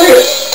failure.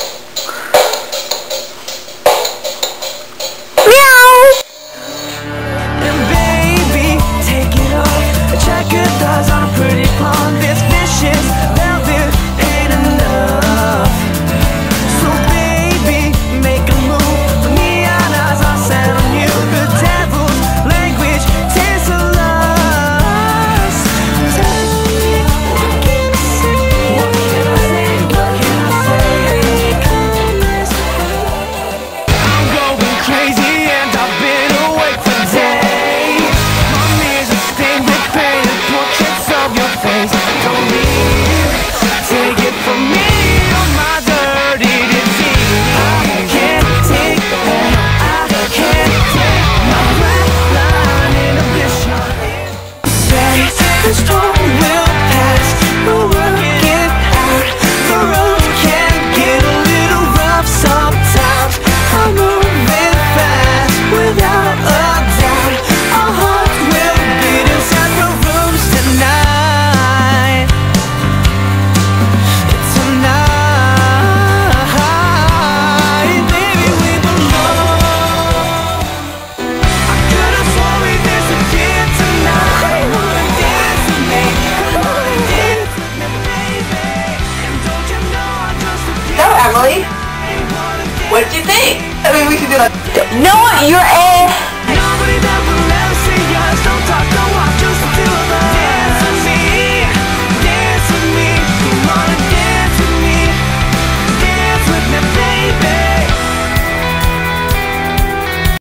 Emily, what did you think? I mean, we should do that. No, you're A.